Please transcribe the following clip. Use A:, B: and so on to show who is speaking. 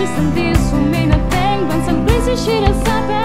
A: și sunt visul meu Nothing, bani să-mi și răsapea